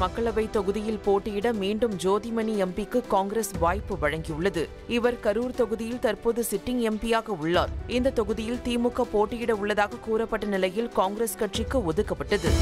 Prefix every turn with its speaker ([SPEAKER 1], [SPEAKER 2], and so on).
[SPEAKER 1] மக்களவை தொகுதியில் போட்டியிட மீண்டும் ஜோதிமணி எம்பிக்கு காங்கிரஸ் வாய்ப்பு வழங்கியுள்ளது. இவர் கரூர் தொகுதியில் தற்போது சிட்டிங் எம்பியாக உள்ளார். இந்த தொகுதியில் திமுக போட்டியிட உள்ளதாக கூறப்பட்ட நிலையில் காங்கிரஸ் கட்சிக்கு ஒதுக்கப்பட்டது.